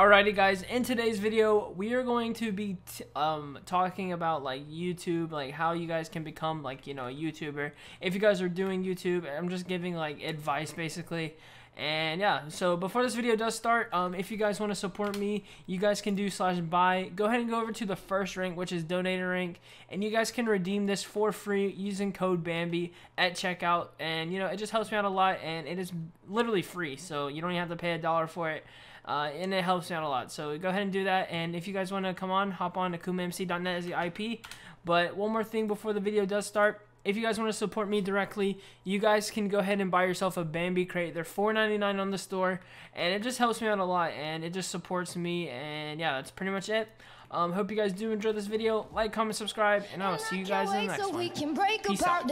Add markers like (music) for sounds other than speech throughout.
Alrighty guys, in today's video, we are going to be um, talking about like YouTube, like how you guys can become like, you know, a YouTuber. If you guys are doing YouTube, I'm just giving like advice basically. And yeah, so before this video does start, um, if you guys want to support me, you guys can do slash buy. Go ahead and go over to the first rank, which is donator rank, and you guys can redeem this for free using code Bambe at checkout. And you know, it just helps me out a lot, and it is literally free, so you don't even have to pay a dollar for it. Uh, and it helps me out a lot. So go ahead and do that. And if you guys want to come on, hop on to akumamc.net as the IP. But one more thing before the video does start. If you guys want to support me directly, you guys can go ahead and buy yourself a Bambe crate. They're $4.99 on the store, and it just helps me out a lot, and it just supports me, and yeah, that's pretty much it. Um, hope you guys do enjoy this video. Like, comment, subscribe, and I will see you guys in the next one. We can break Peace out.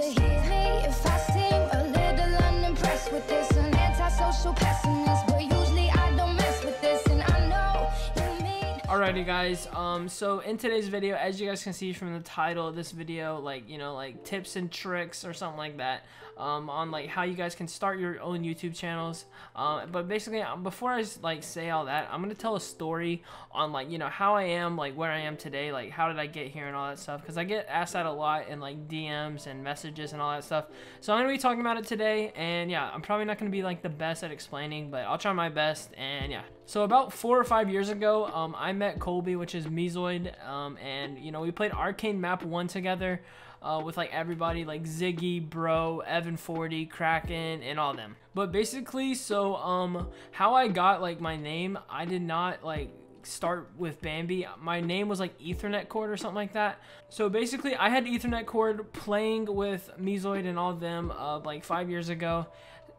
Alrighty guys, um, so in today's video, as you guys can see from the title of this video, like, you know, like tips and tricks or something like that, um, on like how you guys can start your own YouTube channels. Uh, but basically, um, before I like say all that, I'm gonna tell a story on like you know how I am, like where I am today, like how did I get here and all that stuff. Because I get asked that a lot in like DMs and messages and all that stuff. So I'm gonna be talking about it today, and yeah, I'm probably not gonna be like the best at explaining, but I'll try my best. And yeah, so about four or five years ago, um, I met Colby, which is Meezoid, um, and you know we played Arcane Map One together uh, with like everybody like Ziggy, Bro, Evan 40, Kraken, and all them. But basically, so um, how I got like my name, I did not like start with Bambe. My name was like Ethernet cord or something like that. So basically, I had Ethernet cord playing with Meezoid and all them uh, like five years ago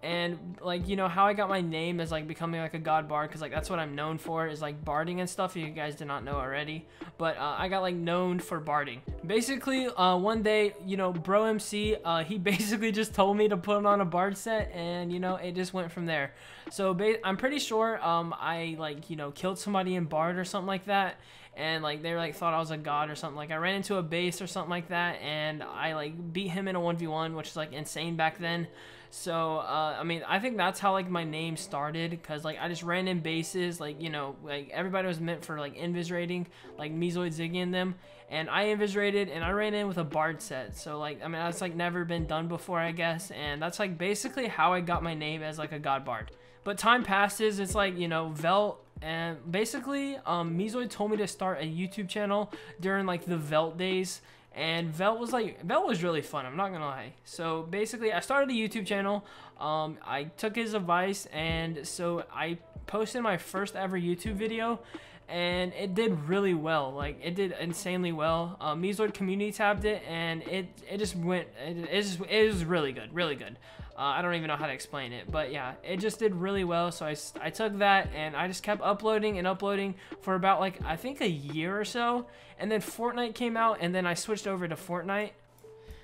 and like you know how I got my name is like becoming like a god bard? Because like that's what I'm known for is like barding and stuff if you guys did not know already. But uh, I got like known for barding. Basically uh, one day you know bro MC uh, he (laughs) basically just told me to put on a bard set and you know it just went from there. So I'm pretty sure um, I like you know killed somebody in bard or something like that. And like they like thought I was a god or something. Like I ran into a base or something like that, and I like beat him in a one v one, which is like insane back then. So uh, I mean, I think that's how like my name started, cause like I just ran in bases, like you know, like everybody was meant for like invis raiding, like Meezoid Ziggy and them, and I invis raided and I ran in with a bard set. So like I mean that's like never been done before, I guess, and that's like basically how I got my name as like a god bard. But time passes, it's like you know, Velt and basically um Meezoid told me to start a YouTube channel during like the Velt days and Velt was like Velt was really fun I'm not gonna lie. So basically I started a YouTube channel um I took his advice and so I posted my first ever YouTube video and it did really well like it did insanely well. Uh, Meezoid community tabbed it and it it just went it, just, it was really good really good uh, I don't even know how to explain it, but yeah, it just did really well. So I, I took that and I just kept uploading and uploading for about like, I think a year or so. And then Fortnite came out and then I switched over to Fortnite.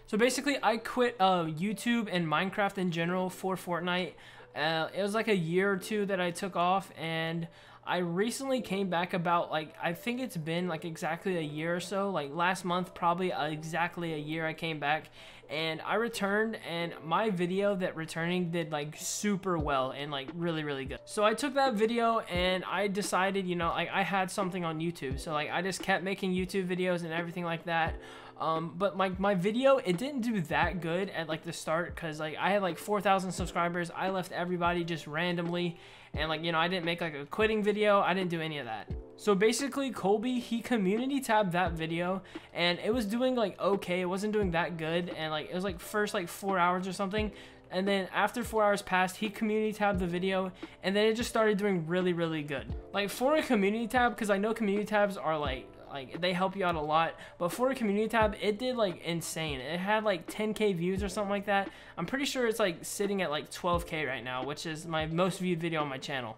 So basically I quit uh, YouTube and Minecraft in general for Fortnite. Uh, it was like a year or two that I took off and I recently came back about like I think it's been like exactly a year or so like last month probably uh, exactly a year I came back and I returned and my video that returning did like super well and like really really good. So I took that video and I decided you know like I had something on YouTube. So like I just kept making YouTube videos and everything like that um, but my, my video it didn't do that good at like the start because like I had like 4,000 subscribers I left everybody just randomly and like, you know, I didn't make like a quitting video. I didn't do any of that. So basically Colby, he community tabbed that video and it was doing like okay. It wasn't doing that good. And like, it was like first like four hours or something. And then after four hours passed, he community tabbed the video and then it just started doing really, really good. Like for a community tab, because I know community tabs are like like they help you out a lot. But for a community tab, it did like insane. It had like 10k views or something like that. I'm pretty sure it's like sitting at like 12k right now, which is my most viewed video on my channel.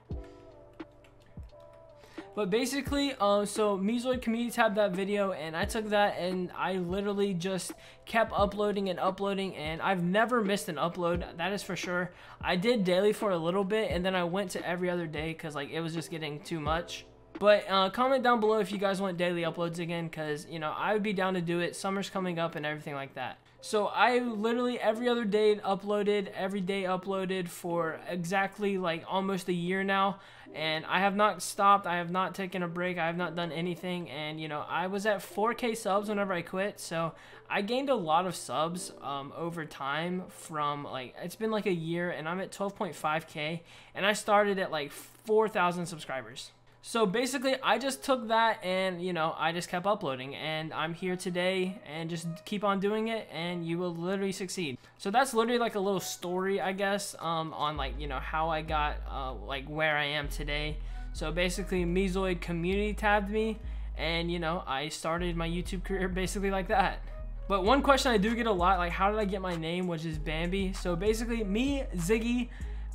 But basically, um, so Meezoid Community Tab that video, and I took that and I literally just kept uploading and uploading, and I've never missed an upload, that is for sure. I did daily for a little bit, and then I went to every other day because like it was just getting too much. But uh, comment down below if you guys want daily uploads again, because, you know, I would be down to do it. Summer's coming up and everything like that. So I literally every other day uploaded, every day uploaded for exactly like almost a year now. And I have not stopped. I have not taken a break. I have not done anything. And you know, I was at 4K subs whenever I quit. So I gained a lot of subs um, over time from like, it's been like a year and I'm at 12.5K. And I started at like 4,000 subscribers. So basically, I just took that and, you know, I just kept uploading. And I'm here today and just keep on doing it and you will literally succeed. So that's literally like a little story, I guess, um, on like, you know, how I got uh, like where I am today. So basically, Meezoid community tabbed me and, you know, I started my YouTube career (laughs) basically like that. But one question I do get a lot, like how did I get my name, which is Bambe. So basically, me, Ziggy,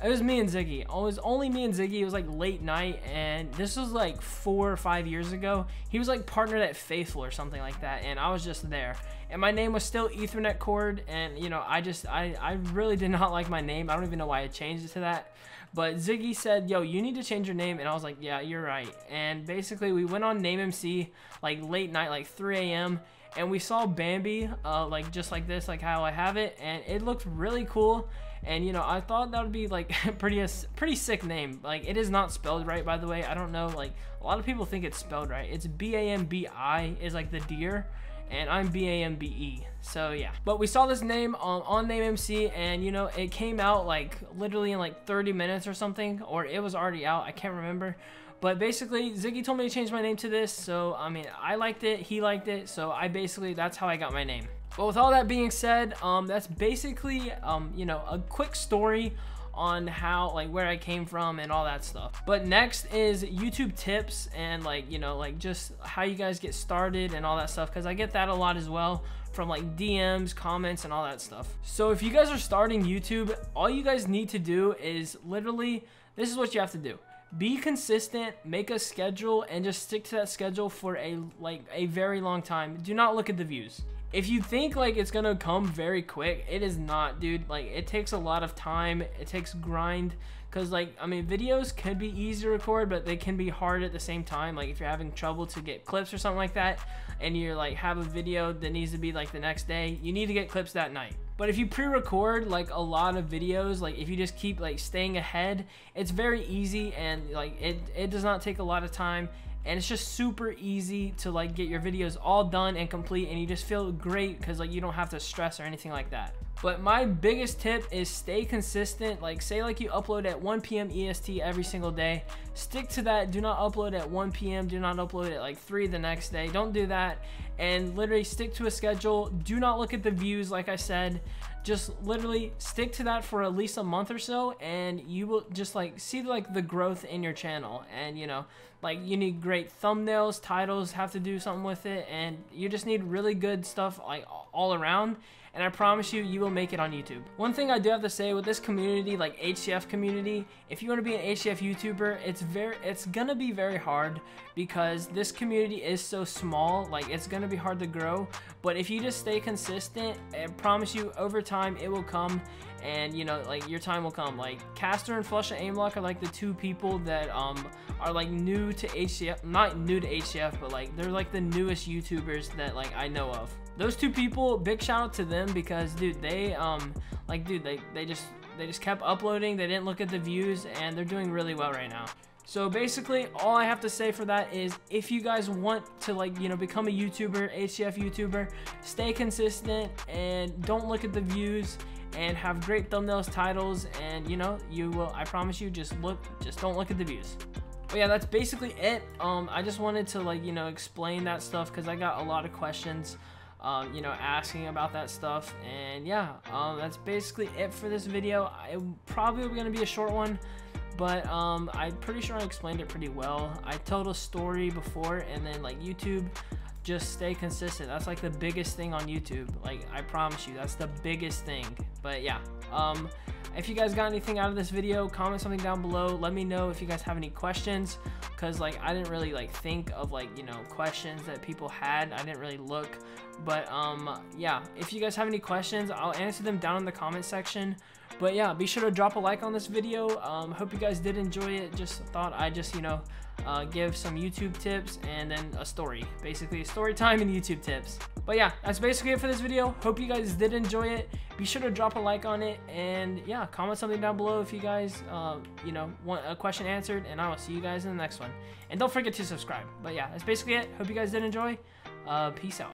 it was me and Ziggy. It was only me and Ziggy. It was like late night, and this was like four or five years ago. He was like partnered at Faithful or something like that, and I was just there. And my name was still Ethernet Cord, and you know, I just, I, I really did (laughs) not like my name. I don't even know why I changed it to that. But Ziggy said, yo, you need to change your name. And I was like, yeah, you're right. And basically, we went on NameMC like late night, like 3 a.m. And we saw Bambe, uh, like just like this, like how I have it. And it looked really cool and you know I thought that would be like (laughs) pretty a pretty sick name. Like it is not spelled right by the way. I don't know like a lot of people think it's spelled right. It's B-A-M-B-I is like the deer and I'm B-A-M-B-E so yeah. But we saw this name on, on NameMC and you know it came out like literally in like 30 minutes or something or it was already out. I can't remember. But basically, Ziggy told me to change my name to this, so I mean, I liked it, he liked it, so I basically, that's how I got my name. But with all that being said, um, that's basically, um, you know, a quick story on how like where I came from and all that stuff. But next is YouTube tips and like, you know, like just how you guys get started and all that stuff cuz I get that a lot as well from like DMs, comments and all that stuff. So if you guys are starting YouTube, all you guys need to do is literally this is what you have to do. Be consistent, make a schedule and just stick to that schedule for a like a very long time. Do not look at the views if you think like it's gonna come very quick it is not dude. Like it takes a lot of time it takes grind because like i mean videos could be easy to record but they can be hard at the same time. Like if you're having trouble to get clips or something like that and you're like have a video that needs to be like the next day you need to get clips that night. But if you pre-record like a lot of videos like if you just keep like staying ahead it's very easy and like it it does not take a lot of time and it's just super easy to like get your videos all done and complete and you just feel great because like you don't have to stress or anything like that but my biggest tip is stay consistent. Like say like you upload at 1 p.m est every single day. Stick to that. Do not upload at 1 p.m do not upload at like 3 the next day. Don't do that. And literally stick to a schedule. Do not look at the views like i said. Just literally stick to that for at least a month or so and you will just like see like the growth in your channel. And you know like you need great thumbnails titles have to do something with it. And you just need really good stuff like all around and I promise you, you will make it on YouTube. One thing I do have to say with this community, like HCF community, if you want to be an HCF YouTuber, it's very, it's gonna be very hard because this community is so small, like it's gonna be hard to grow, but if you just stay consistent, I promise you, over time, it will come and you know like your time will come. Like Caster and Flush and Aimlock are like the two people that um are like new to HCF not new to HCF but like they're like the newest YouTubers that like I know of. Those two people big shout out to them because dude they um like dude they they just they just kept uploading. They didn't look at the views and they're doing really well right now. So basically all I have to say for that is if you guys want to like you know become a YouTuber HCF YouTuber stay consistent and don't look at the views and have great thumbnails titles and you know you will I promise you just look just don't look at the views but yeah that's basically it um I just wanted to like you know explain that stuff because I got a lot of questions um, you know, asking about that stuff. And yeah, um, that's basically it for this video. It probably going to be a short one, but um, I'm pretty sure I explained it pretty well. I told a story before, and then like YouTube, just stay consistent. That's like the biggest thing on YouTube. Like I promise you, that's the biggest thing. But yeah, um, if you guys got anything out of this video, comment something down below. Let me know if you guys have any questions because like I didn't really like think of like, you know, questions that people had. I didn't really look. But um yeah, if you guys have any questions, I'll answer them down in the comment section. But yeah, be sure to drop a like on this video. Um, hope you guys did enjoy it. Just thought I just, you know, uh, give some YouTube tips and then a story. Basically, a story time and YouTube tips. But yeah, that's basically it for this video. Hope you guys did enjoy it. Be sure to drop a like on it and yeah, comment something down below if you guys, uh, you know, want a question answered. And I will see you guys in the next one. And don't forget to subscribe. But yeah, that's basically it. Hope you guys did enjoy. Uh, peace out.